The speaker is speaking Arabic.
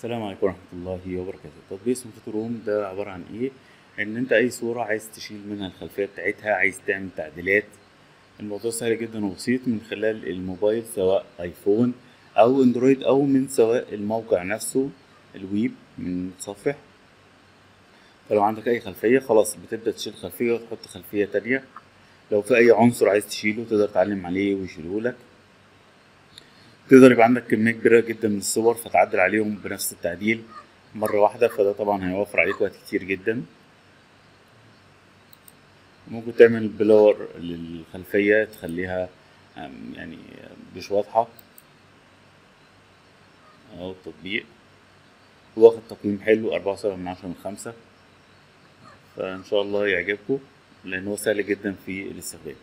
السلام عليكم ورحمة الله وبركاته. تطبيق اسمه Photoroom ده عبارة عن إيه؟ إن أنت أي صورة عايز تشيل منها الخلفية بتاعتها عايز تعمل تعديلات. الموضوع سهل جدا وبسيط من خلال الموبايل سواء iPhone أو Android أو من سواء الموقع نفسه الويب من متصفح فلو عندك أي خلفية خلاص بتبدأ تشيل خلفية وتحط خلفية تانية. لو في أي عنصر عايز تشيله تقدر تعلم عليه ويشيله لك. تقدر يبقى عندك كمية كبيرة جدا من الصور فتعدل عليهم بنفس التعديل مرة واحدة فده طبعا هيوفر عليك وقت كتير جدا. ممكن تعمل بلور للخلفية تخليها يعني مش واضحة. أهو التطبيق. واخد تقييم حلو أربعة وسبعة من عشرة من خمسة. فإن شاء الله يعجبكم لأن هو سهل جدا في الاستخدام.